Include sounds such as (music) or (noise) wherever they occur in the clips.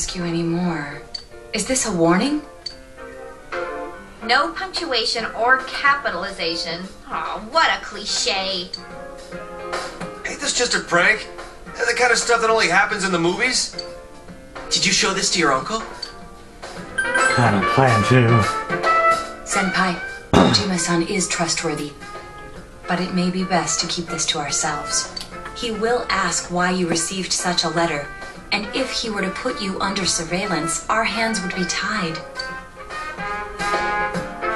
rescue anymore. Is this a warning? No punctuation or capitalization. Oh, what a cliche. Ain't this just a prank? The kind of stuff that only happens in the movies? Did you show this to your uncle? I don't plan to. Senpai, (clears throat) Dojima-san is trustworthy. But it may be best to keep this to ourselves. He will ask why you received such a letter, and if he were to put you under surveillance, our hands would be tied.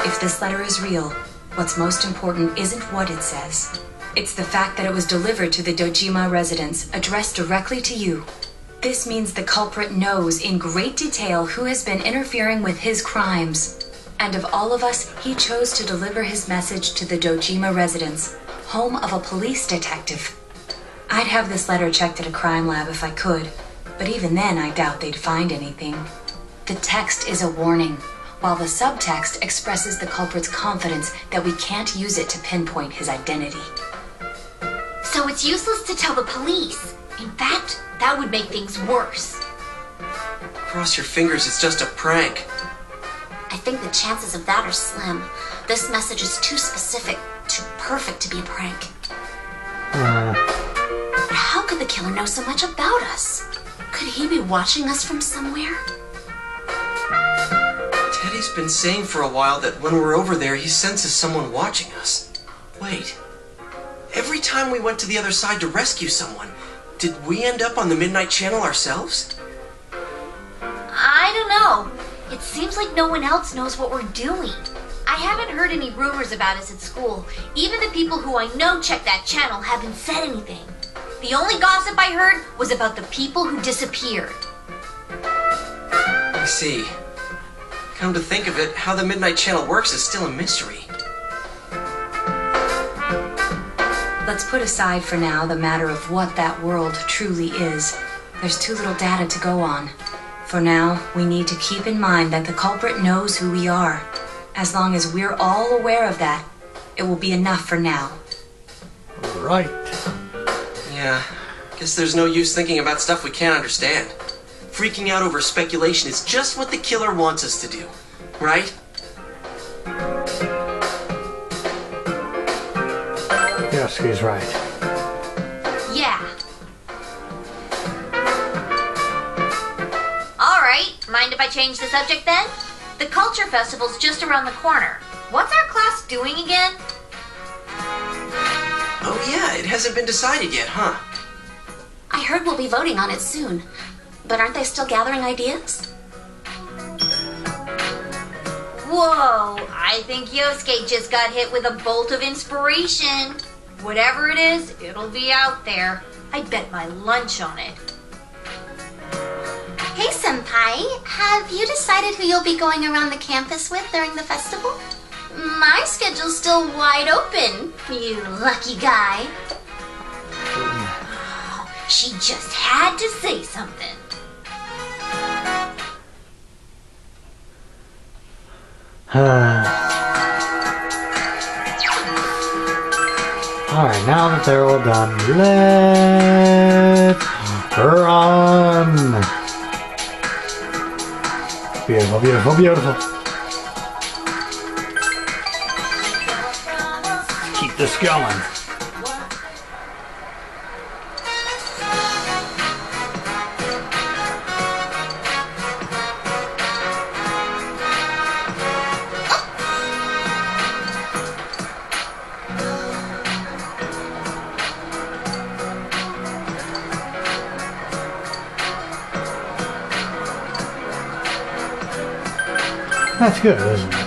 If this letter is real, what's most important isn't what it says. It's the fact that it was delivered to the Dojima residence, addressed directly to you. This means the culprit knows in great detail who has been interfering with his crimes. And of all of us, he chose to deliver his message to the Dojima residence, home of a police detective. I'd have this letter checked at a crime lab if I could, but even then I doubt they'd find anything. The text is a warning, while the subtext expresses the culprit's confidence that we can't use it to pinpoint his identity. So it's useless to tell the police. In fact, that would make things worse. Cross your fingers, it's just a prank. I think the chances of that are slim. This message is too specific, too perfect to be a prank. Uh, But how could the killer know so much about us? Could he be watching us from somewhere? Teddy's been saying for a while that when we're over there, he senses someone watching us. Wait. Every time we went to the other side to rescue someone, did we end up on the Midnight Channel ourselves? I don't know. It seems like no one else knows what we're doing. I haven't heard any rumors about us at school. Even the people who I know check that channel haven't said anything. The only gossip I heard was about the people who disappeared. I see. Come to think of it, how the Midnight Channel works is still a mystery. Let's put aside for now the matter of what that world truly is. There's too little data to go on. For now, we need to keep in mind that the culprit knows who we are. As long as we're all aware of that, it will be enough for now. right. Yeah, guess there's no use thinking about stuff we can't understand. Freaking out over speculation is just what the killer wants us to do, right? Yes, he's right. Yeah. Alright, mind if I change the subject then? The Culture Festival's just around the corner. What's our class doing again? Yeah, it hasn't been decided yet, huh? I heard we'll be voting on it soon. But aren't they still gathering ideas? Whoa, I think Yosuke just got hit with a bolt of inspiration. Whatever it is, it'll be out there. I bet my lunch on it. Hey, Senpai, have you decided who you'll be going around the campus with during the festival? My schedule's still wide open, you lucky guy. She just had to say something. (sighs) Alright, now that they're all done, let's run! Beautiful, beautiful, beautiful. Keep this going. That's good, isn't it?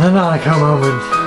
Bro! A Nanako moment. Um.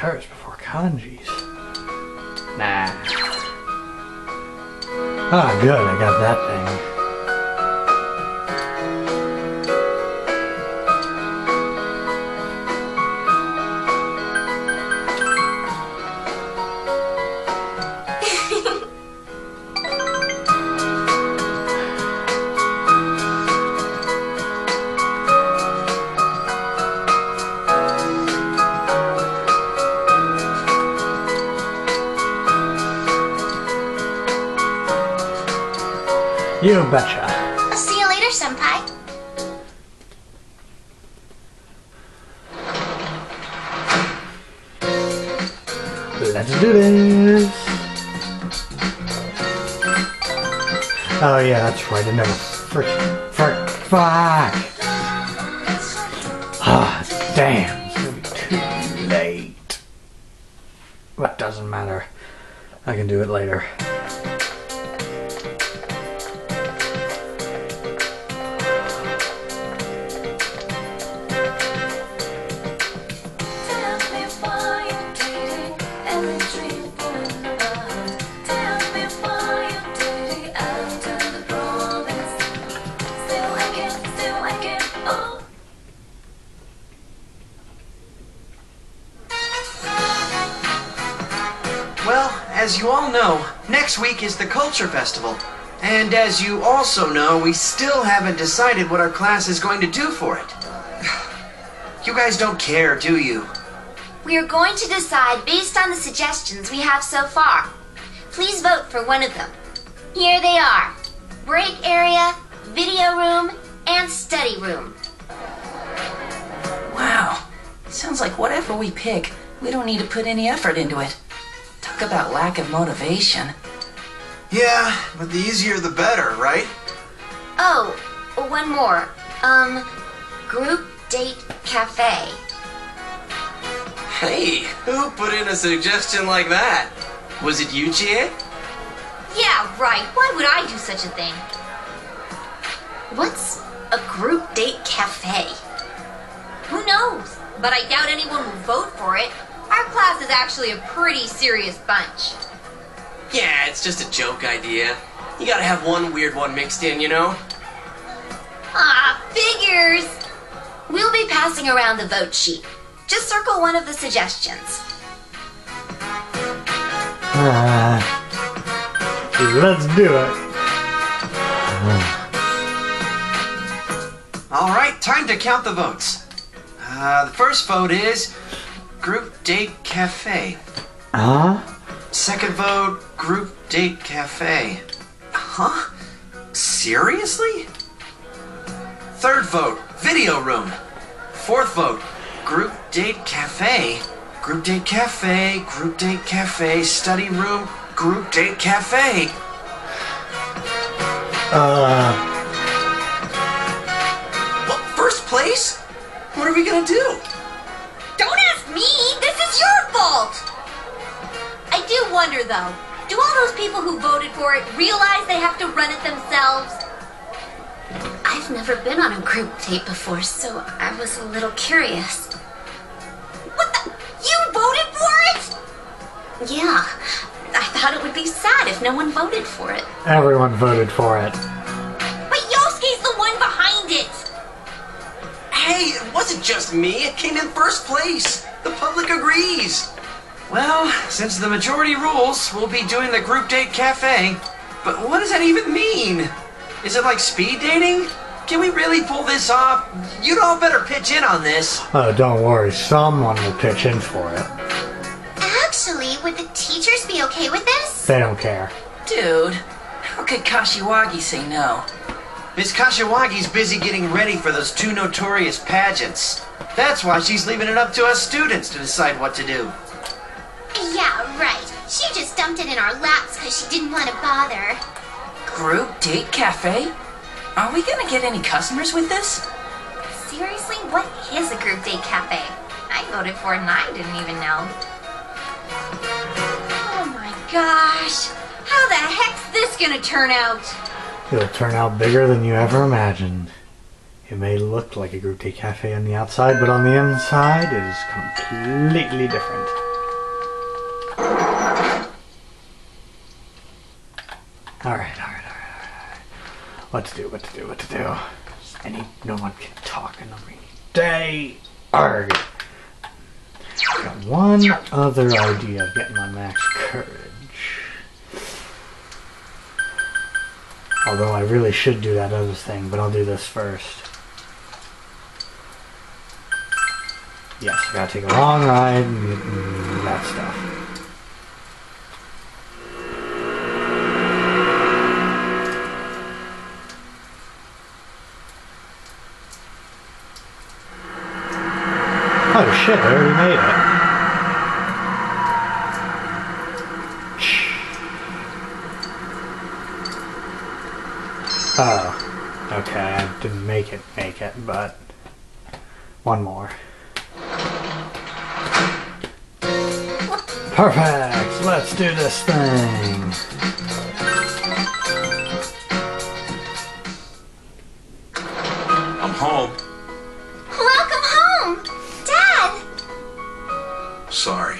I might finish hers before Kanji's. Nah. Ah, good, I got that You betcha. I'll see you later, Senpai. Let's do this. Oh yeah, that's right. I never frick, frick, fuck. Ah, damn. It's gonna be too late. That doesn't matter. I can do it later. Well, as you all know, next week is the Culture Festival. And as you also know, we still haven't decided what our class is going to do for it. (sighs) You guys don't care, do you? We are going to decide based on the suggestions we have so far. Please vote for one of them. Here they are break area, video room, and study room. Wow. Sounds like whatever we pick, we don't need to put any effort into it. Talk about lack of motivation. Yeah, but the easier the better, right? Oh, one more. Um, group date cafe. Hey, who put in a suggestion like that? Was it you, Chie? Yeah, right. Why would I do such a thing? What's a group date cafe? Who knows? But I doubt anyone will vote for it. Our class is actually a pretty serious bunch. Yeah, it's just a joke idea. You gotta have one weird one mixed in, you know? Ah, figures! We'll be passing around the vote sheet. Just circle one of the suggestions. Ah, let's do it. Alright, time to count the votes. Uh, the first vote is Group Date Cafe. Huh? Second vote, Group Date Cafe. Huh? Seriously? Third vote, Video Room. Fourth vote, Group Date Cafe. Group Date Cafe, Group Date Cafe, Study Room, Group Date Cafe. Uh, Well, first place? What are we gonna do? Don't ask me! me. This is your fault. I do wonder though. Do all those people who voted for it realize they have to run it themselves? I've never been on a group date before, so I was a little curious. What the? You voted for it? Yeah, I thought it would be sad if no one voted for it. Everyone voted for it. But Yosuke's the one behind it. Hey, it wasn't just me. It came in first place. The public agrees. Well, since the majority rules, we'll be doing the group date cafe. But what does that even mean? Is it like speed dating? Can we really pull this off? You'd all better pitch in on this. Oh, don't worry, someone will pitch in for it. Actually, would the teachers be okay with this? They don't care. Dude, how could Kashiwagi say no? Miss Kashiwagi's busy getting ready for those two notorious pageants. That's why she's leaving it up to us students to decide what to do. Yeah, right. She just dumped it in our laps because she didn't want to bother. Group date cafe? Are we gonna get any customers with this? Seriously, what is a group date cafe? I voted for it and I didn't even know. Oh my gosh. How the heck's this gonna turn out? It'll turn out bigger than you ever imagined. It may look like a group tea cafe on the outside, but on the inside, it is completely different. Alright, alright, alright, alright. What to do, what to do, what to do. Any, no one can talk in rainy day. Arg. Got one other idea of getting my max courage. Although I really should do that other thing, but I'll do this first. Yes, I gotta take a long ride and, and that stuff. Oh shit, I already made it. Oh, okay, I didn't make it make it, but one more. Perfect! Let's do this thing! I'm home. Welcome home! Dad! Sorry.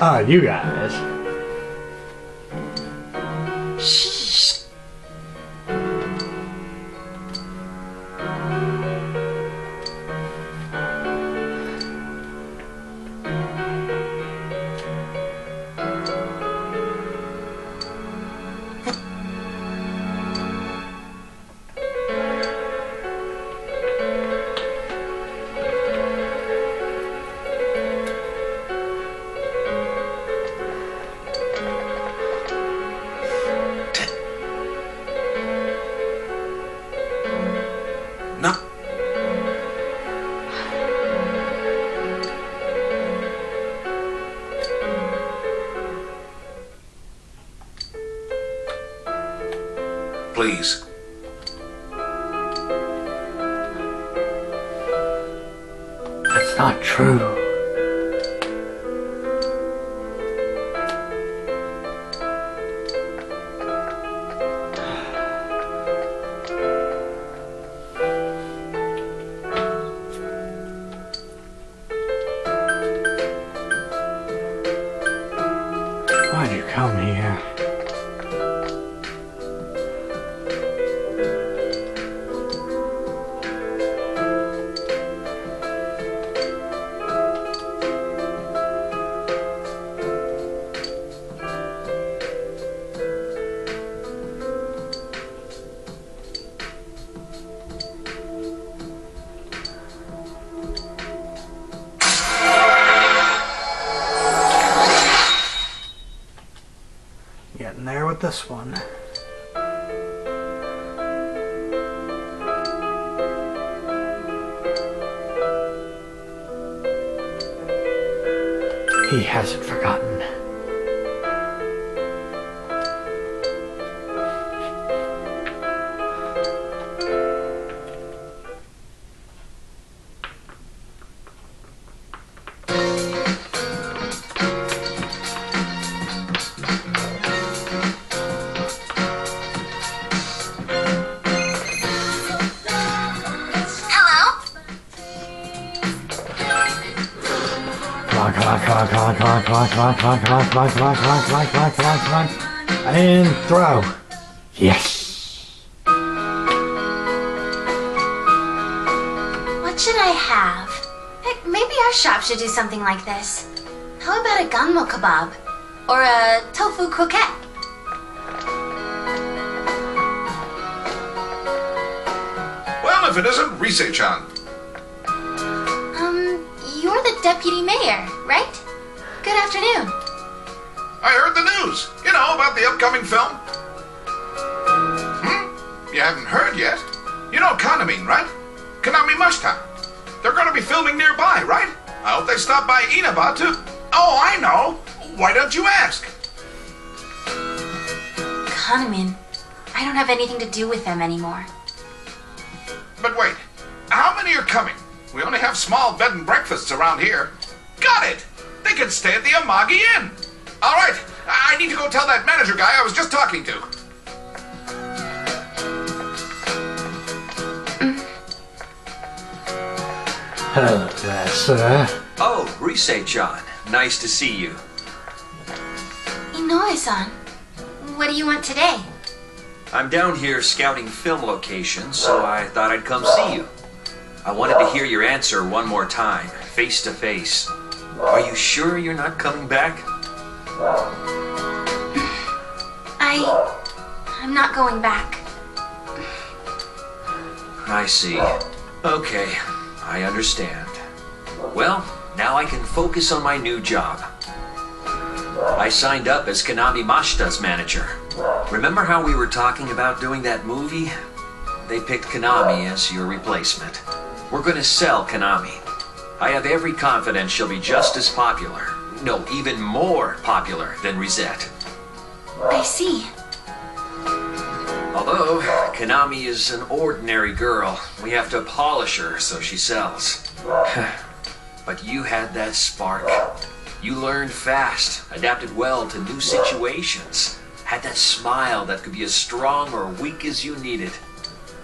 Ah, you guys. Sheesh. Please. That's not true. With this one. He hasn't forgotten. On, come on, come on, come on, come on, come on. And throw. Yes. What should I have? Heck, maybe our shop should do something like this. How about a ganmo kebab? Or a tofu croquette? Well, if it isn't Rise-chan. Um, you're the deputy mayor, right? Good afternoon. I heard the news. You know, about the upcoming film. Hmm? You haven't heard yet? You know Kanami, right? Kanami Mashita. They're going to be filming nearby, right? I hope they stop by Inaba to... Oh, I know. Why don't you ask? Kahneman, I don't have anything to do with them anymore. But wait, how many are coming? We only have small bed and breakfasts around here. Got it! They can stay at the Amagi Inn. All right, I I need to go tell that manager guy I was just talking to. (clears throat) Hello there, sir. Oh, Rise-chan. Nice to see you. Inoue-san, what do you want today? I'm down here scouting film locations, so I thought I'd come see you. I wanted to hear your answer one more time, face to face. Are you sure you're not coming back? I... I'm not going back. I see. Okay, I understand. Well, now I can focus on my new job. I signed up as Kanami Mashita's manager. Remember how we were talking about doing that movie? They picked Kanami as your replacement. We're gonna sell Kanami. I have every confidence she'll be just as popular. No, even more popular than Risette. I see. Although Kanami is an ordinary girl, we have to polish her so she sells. (sighs) but you had that spark. You learned fast, adapted well to new situations, had that smile that could be as strong or weak as you needed.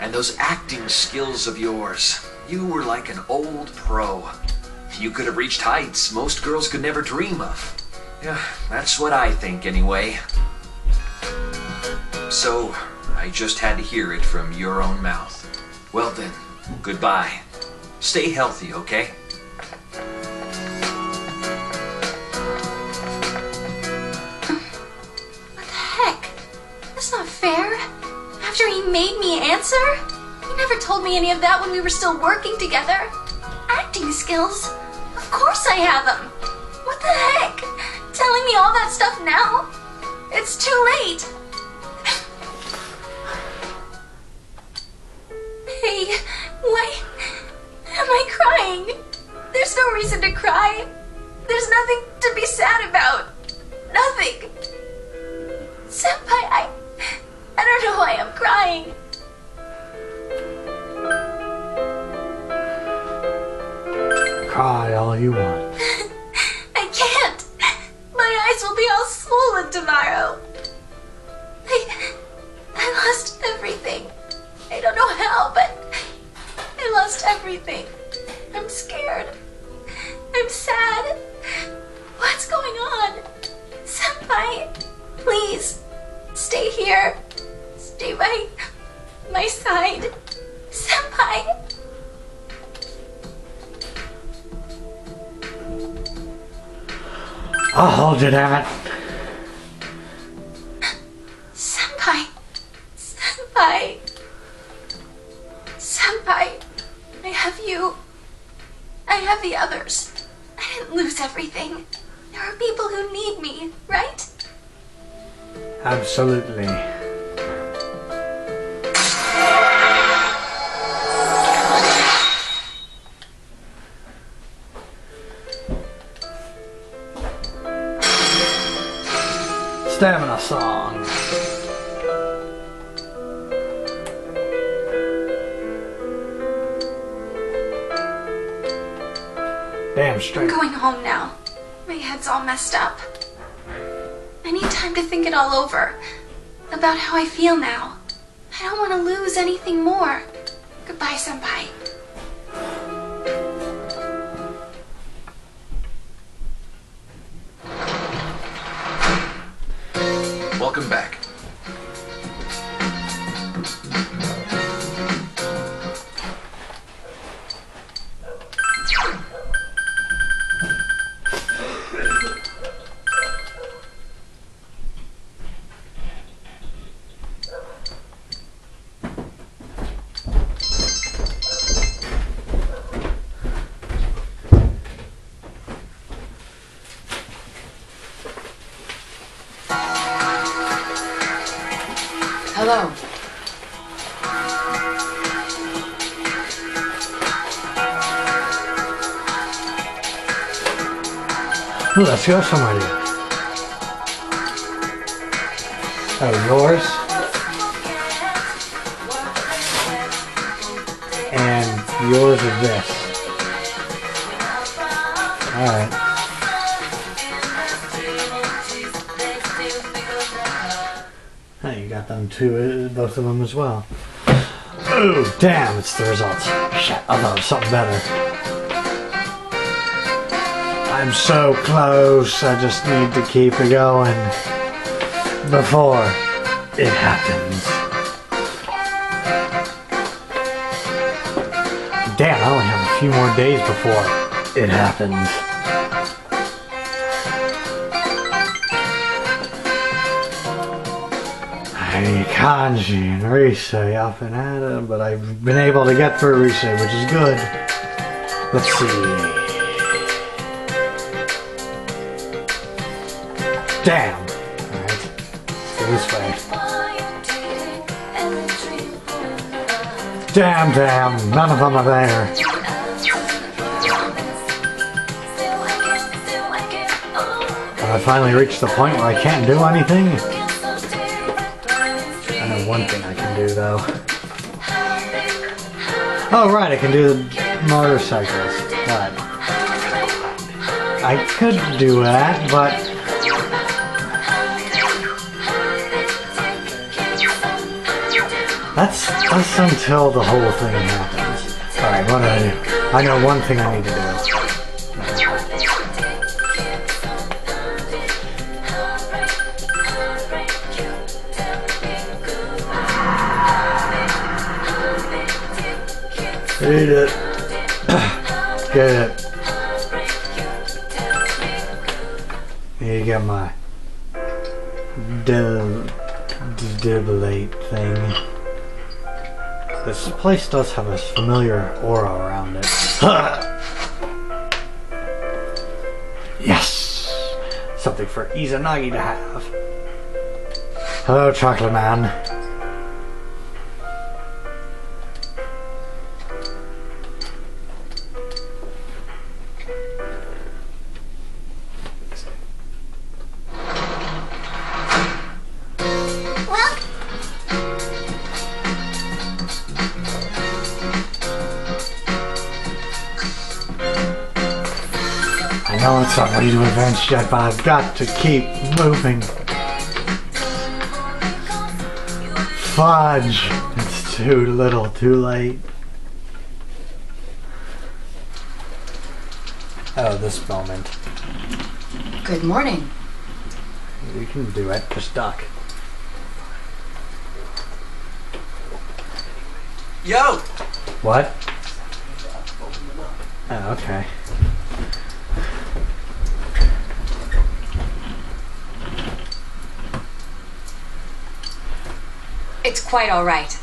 And those acting skills of yours, you were like an old pro. You could have reached heights most girls could never dream of. Yeah, that's what I think anyway. So, I just had to hear it from your own mouth. Well then, goodbye. Stay healthy, okay? What the heck? That's not fair. After he made me answer? Never told me any of that when we were still working together. Acting skills? Of course I have them. What the heck? Telling me all that stuff now? It's too late. Hey, why am I crying? There's no reason to cry. There's nothing to be sad about. Nothing. Senpai, I. I don't know why I'm crying. Cry all you want. (laughs) I can't. My eyes will be all swollen tomorrow. I. I lost everything. I don't know how, but. I lost everything. I'm scared. I'm sad. What's going on? Senpai, Please, stay here. Stay by my side. Senpai. I'll hold you, it. Senpai. Senpai. Senpai. I have you. I have the others. I didn't lose everything. There are people who need me, right? Absolutely. Stamina song. Damn straight. I'm going home now. My head's all messed up. I need time to think it all over. About how I feel now. I don't want to lose anything more. Goodbye, Senpai. Welcome back. Go somewhere. Oh, yours? And yours is this. Alright. Hey, you got them two, uh, both of them as well. Oh, damn, it's the results. Shit, I thought it was something better. I'm so close. I just need to keep it going before it happens. Damn, I only have a few more days before it happens. I Kanji and Rise up and at it, but I've been able to get through Rise, which is good. Let's see. Damn. Alright. Go this way. Damn, damn. None of them are there. I finally reached the point where I can't do anything. I know one thing I can do though. Oh right, I can do the motorcycles. But I could do that, but That's that's until the whole thing happens. Alright, what do I do? I know one thing I need to do. Eat it. (coughs) Get it. You get my dib- dibilate thing. This place does have a familiar aura around it. (laughs) yes! Something for Izanagi to have. Hello, Chocolate Man. Not ready yet, but I've got to keep moving. Fudge! It's too little, too late. Oh, this moment. Good morning. You can do it. Just duck. Yo! What? Oh, okay. Quite all right.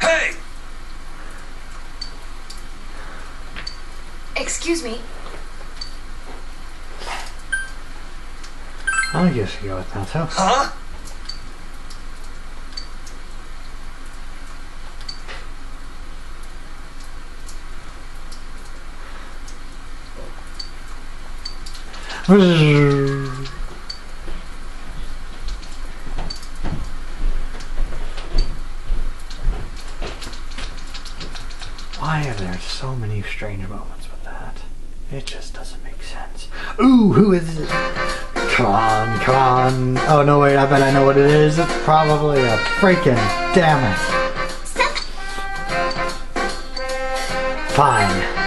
Hey! Excuse me. Ah, I guess you go with that, huh? Huh? Why are there so many strange moments with that? It just doesn't make sense. Ooh, who is it? Come on, come on. Oh, no, wait, I bet I know what it is. It's probably a freaking damn it. Fine.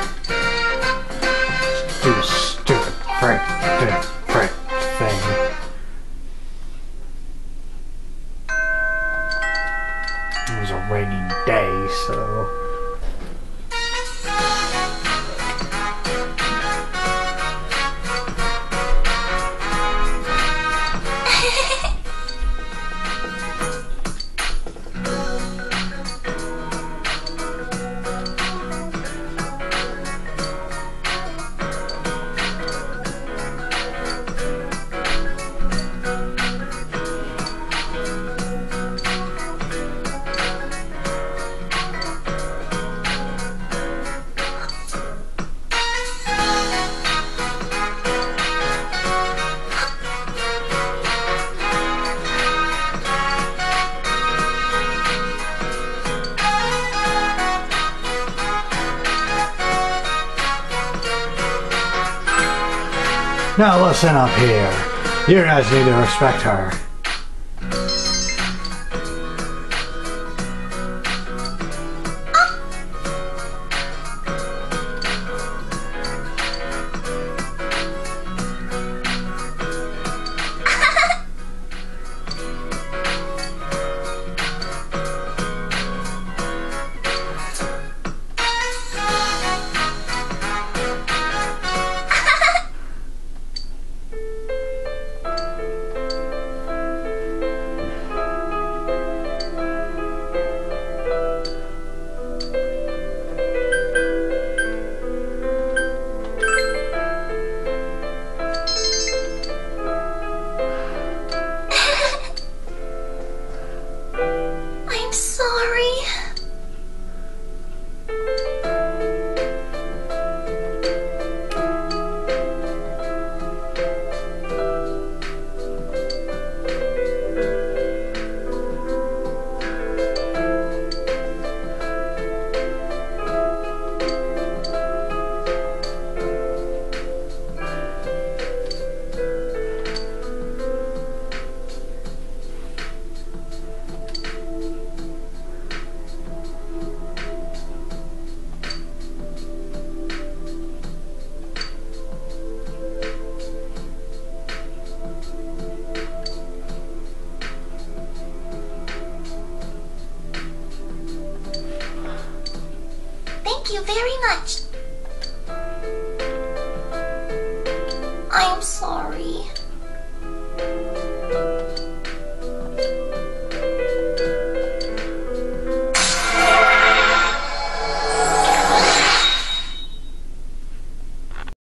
Now listen up here. You guys need to respect her.